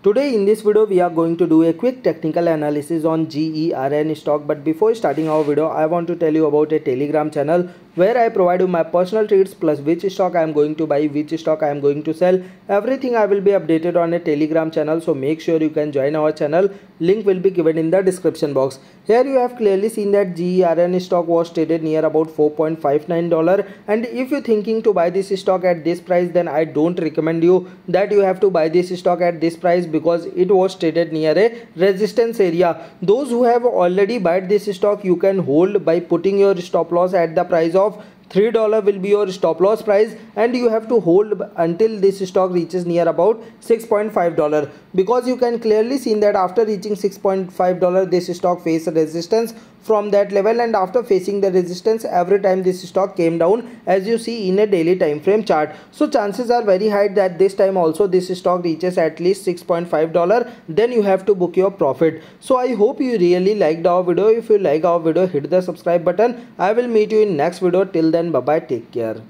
Today in this video we are going to do a quick technical analysis on GERN stock. But before starting our video I want to tell you about a telegram channel where I provide you my personal trades plus which stock I am going to buy, which stock I am going to sell. Everything I will be updated on a telegram channel so make sure you can join our channel. Link will be given in the description box. Here you have clearly seen that GERN stock was traded near about $4.59 and if you're thinking to buy this stock at this price then I don't recommend you that you have to buy this stock at this price because it was traded near a resistance area. Those who have already bought this stock you can hold by putting your stop loss at the price of of $3 will be your stop loss price and you have to hold until this stock reaches near about $6.5 because you can clearly see that after reaching $6.5 this stock faced resistance from that level and after facing the resistance every time this stock came down as you see in a daily time frame chart. So chances are very high that this time also this stock reaches at least $6.5 then you have to book your profit. So i hope you really liked our video. If you like our video hit the subscribe button. I will meet you in next video. Till then then bye take care